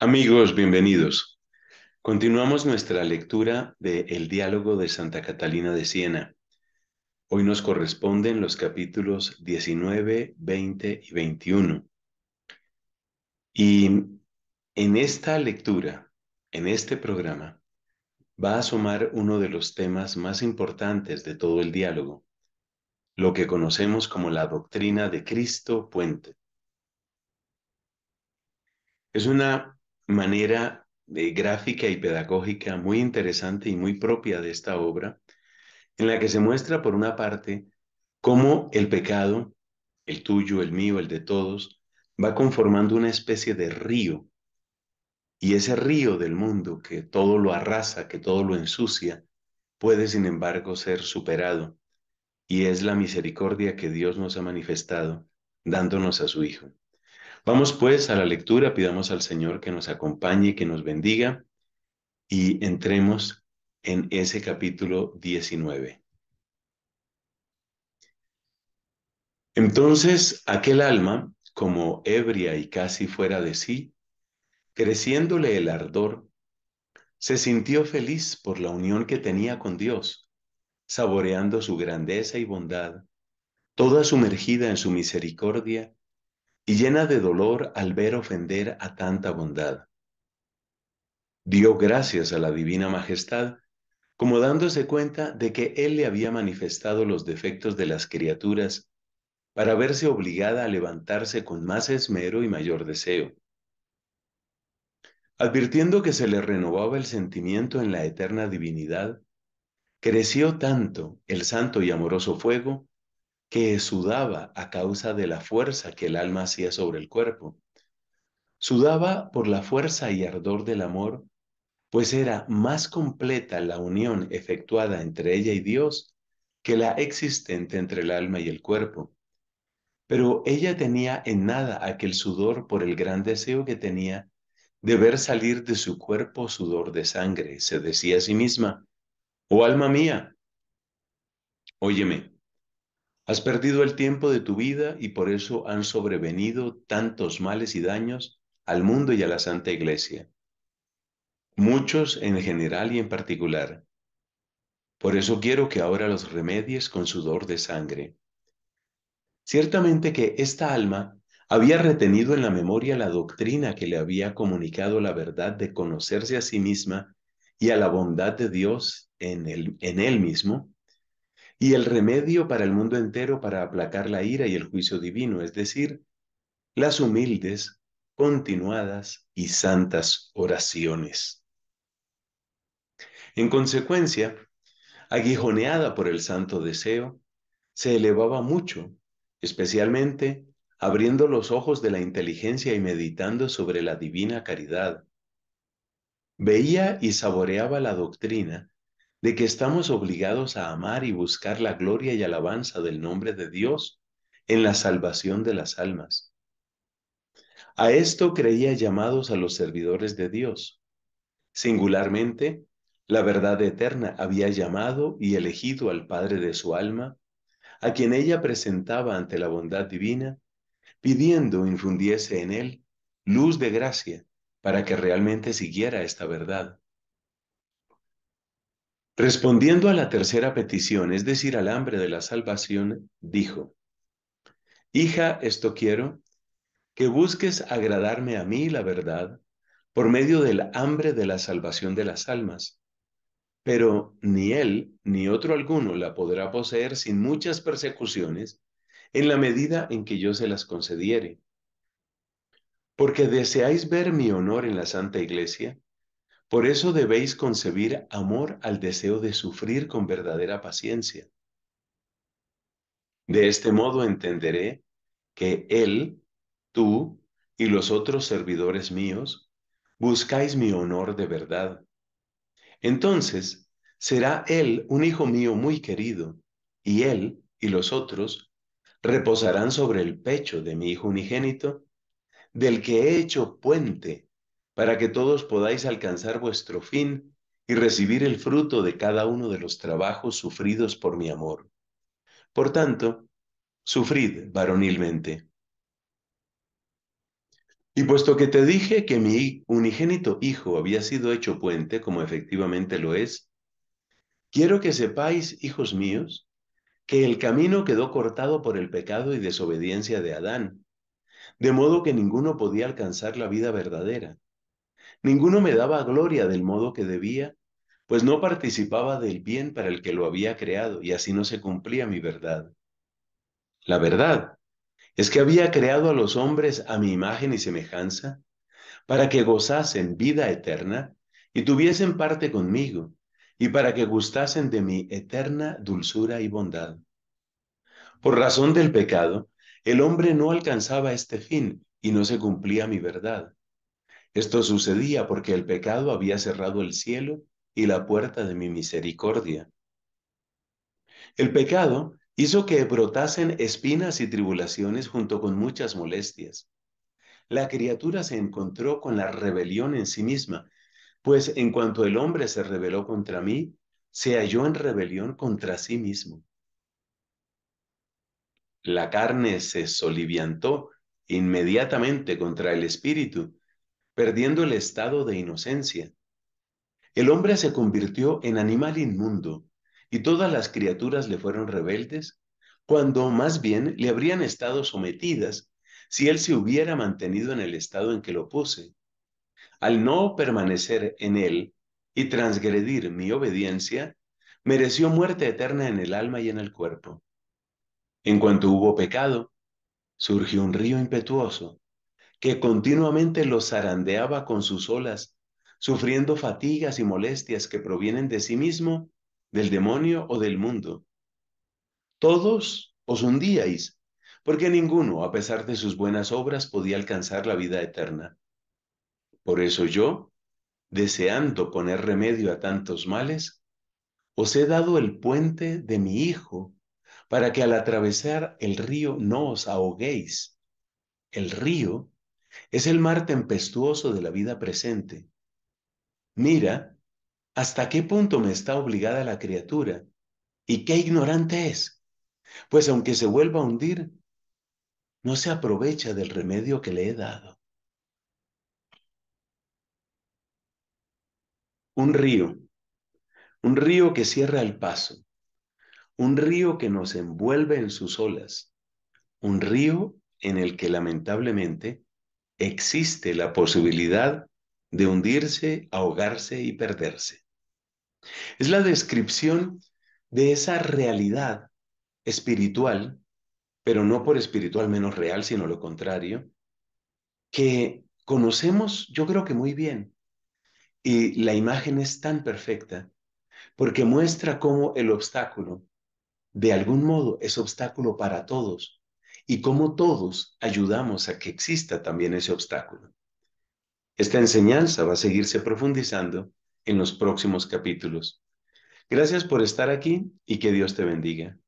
Amigos, bienvenidos. Continuamos nuestra lectura de El diálogo de Santa Catalina de Siena. Hoy nos corresponden los capítulos 19, 20 y 21. Y en esta lectura, en este programa, va a asomar uno de los temas más importantes de todo el diálogo, lo que conocemos como la doctrina de Cristo puente. Es una manera de gráfica y pedagógica muy interesante y muy propia de esta obra, en la que se muestra por una parte cómo el pecado, el tuyo, el mío, el de todos, va conformando una especie de río. Y ese río del mundo que todo lo arrasa, que todo lo ensucia, puede sin embargo ser superado. Y es la misericordia que Dios nos ha manifestado dándonos a su Hijo. Vamos pues a la lectura, pidamos al Señor que nos acompañe, que nos bendiga y entremos en ese capítulo 19. Entonces aquel alma, como ebria y casi fuera de sí, creciéndole el ardor, se sintió feliz por la unión que tenía con Dios, saboreando su grandeza y bondad, toda sumergida en su misericordia y llena de dolor al ver ofender a tanta bondad. Dio gracias a la Divina Majestad, como dándose cuenta de que Él le había manifestado los defectos de las criaturas para verse obligada a levantarse con más esmero y mayor deseo. Advirtiendo que se le renovaba el sentimiento en la eterna divinidad, creció tanto el santo y amoroso fuego que sudaba a causa de la fuerza que el alma hacía sobre el cuerpo. Sudaba por la fuerza y ardor del amor, pues era más completa la unión efectuada entre ella y Dios que la existente entre el alma y el cuerpo. Pero ella tenía en nada aquel sudor por el gran deseo que tenía de ver salir de su cuerpo sudor de sangre. Se decía a sí misma, oh alma mía, óyeme, Has perdido el tiempo de tu vida y por eso han sobrevenido tantos males y daños al mundo y a la Santa Iglesia. Muchos en general y en particular. Por eso quiero que ahora los remedies con sudor de sangre. Ciertamente que esta alma había retenido en la memoria la doctrina que le había comunicado la verdad de conocerse a sí misma y a la bondad de Dios en él, en él mismo, y el remedio para el mundo entero para aplacar la ira y el juicio divino, es decir, las humildes, continuadas y santas oraciones. En consecuencia, aguijoneada por el santo deseo, se elevaba mucho, especialmente abriendo los ojos de la inteligencia y meditando sobre la divina caridad. Veía y saboreaba la doctrina de que estamos obligados a amar y buscar la gloria y alabanza del nombre de Dios en la salvación de las almas. A esto creía llamados a los servidores de Dios. Singularmente, la verdad eterna había llamado y elegido al Padre de su alma, a quien ella presentaba ante la bondad divina, pidiendo infundiese en él luz de gracia para que realmente siguiera esta verdad. Respondiendo a la tercera petición, es decir, al hambre de la salvación, dijo, Hija, esto quiero, que busques agradarme a mí la verdad por medio del hambre de la salvación de las almas. Pero ni él ni otro alguno la podrá poseer sin muchas persecuciones en la medida en que yo se las concediere. Porque deseáis ver mi honor en la Santa Iglesia, por eso debéis concebir amor al deseo de sufrir con verdadera paciencia. De este modo entenderé que Él, tú y los otros servidores míos buscáis mi honor de verdad. Entonces será Él un hijo mío muy querido, y Él y los otros reposarán sobre el pecho de mi hijo unigénito, del que he hecho puente para que todos podáis alcanzar vuestro fin y recibir el fruto de cada uno de los trabajos sufridos por mi amor. Por tanto, sufrid varonilmente. Y puesto que te dije que mi unigénito hijo había sido hecho puente, como efectivamente lo es, quiero que sepáis, hijos míos, que el camino quedó cortado por el pecado y desobediencia de Adán, de modo que ninguno podía alcanzar la vida verdadera. Ninguno me daba gloria del modo que debía, pues no participaba del bien para el que lo había creado, y así no se cumplía mi verdad. La verdad es que había creado a los hombres a mi imagen y semejanza, para que gozasen vida eterna y tuviesen parte conmigo, y para que gustasen de mi eterna dulzura y bondad. Por razón del pecado, el hombre no alcanzaba este fin y no se cumplía mi verdad. Esto sucedía porque el pecado había cerrado el cielo y la puerta de mi misericordia. El pecado hizo que brotasen espinas y tribulaciones junto con muchas molestias. La criatura se encontró con la rebelión en sí misma, pues en cuanto el hombre se rebeló contra mí, se halló en rebelión contra sí mismo. La carne se soliviantó inmediatamente contra el espíritu, perdiendo el estado de inocencia. El hombre se convirtió en animal inmundo y todas las criaturas le fueron rebeldes, cuando más bien le habrían estado sometidas si él se hubiera mantenido en el estado en que lo puse. Al no permanecer en él y transgredir mi obediencia, mereció muerte eterna en el alma y en el cuerpo. En cuanto hubo pecado, surgió un río impetuoso que continuamente lo zarandeaba con sus olas, sufriendo fatigas y molestias que provienen de sí mismo del demonio o del mundo. Todos os hundíais, porque ninguno, a pesar de sus buenas obras, podía alcanzar la vida eterna. Por eso yo, deseando poner remedio a tantos males, os he dado el puente de mi Hijo, para que al atravesar el río no os ahoguéis. El río es el mar tempestuoso de la vida presente. Mira ¿Hasta qué punto me está obligada la criatura? ¿Y qué ignorante es? Pues aunque se vuelva a hundir, no se aprovecha del remedio que le he dado. Un río, un río que cierra el paso, un río que nos envuelve en sus olas, un río en el que lamentablemente existe la posibilidad de hundirse, ahogarse y perderse. Es la descripción de esa realidad espiritual, pero no por espiritual menos real, sino lo contrario, que conocemos yo creo que muy bien. Y la imagen es tan perfecta porque muestra cómo el obstáculo, de algún modo, es obstáculo para todos y cómo todos ayudamos a que exista también ese obstáculo. Esta enseñanza va a seguirse profundizando en los próximos capítulos. Gracias por estar aquí y que Dios te bendiga.